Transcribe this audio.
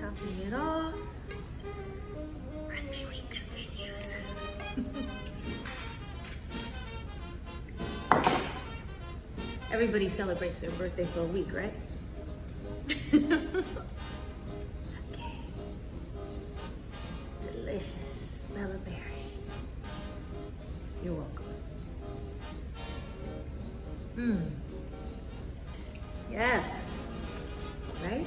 Topping it off. Birthday week continues. Everybody celebrates their birthday for a week, right? okay. Delicious. Bella Berry. You're welcome. Mmm. Yes. Right?